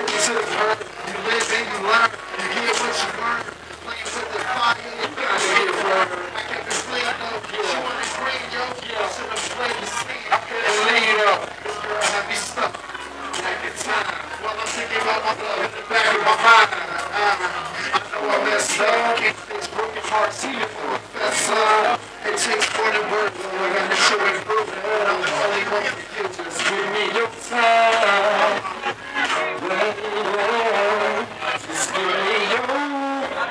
To. You live and you learn. You hear what you learn. Playing with the fire. You gotta hear her. I kept it clean though. She wanted green, yo. I should have played the scene. I could have laid up. This girl had me stuck. Back in time. While I'm thinking my love in the back of my mind. Uh, I know I messed up. Can't fix broken hearts even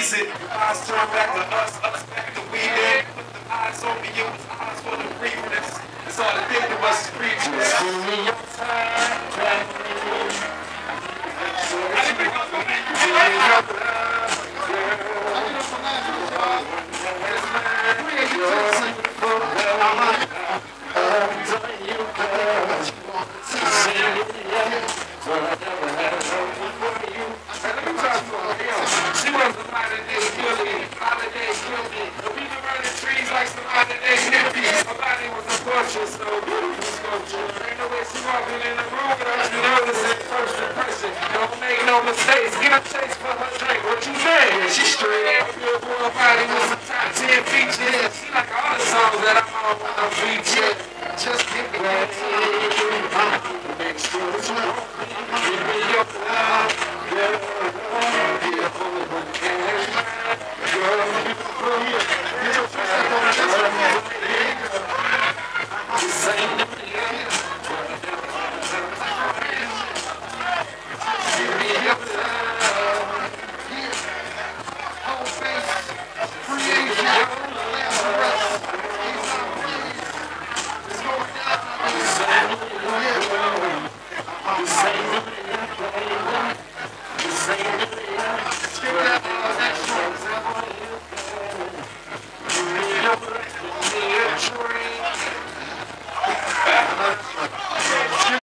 Freeze it. Eyes turn back to us, us Don't make no mistakes. Get a chase for her drink. What you say? She straight. Billboard body with some top ten features. She like all the songs that I'm on when I'm featured. Just get it.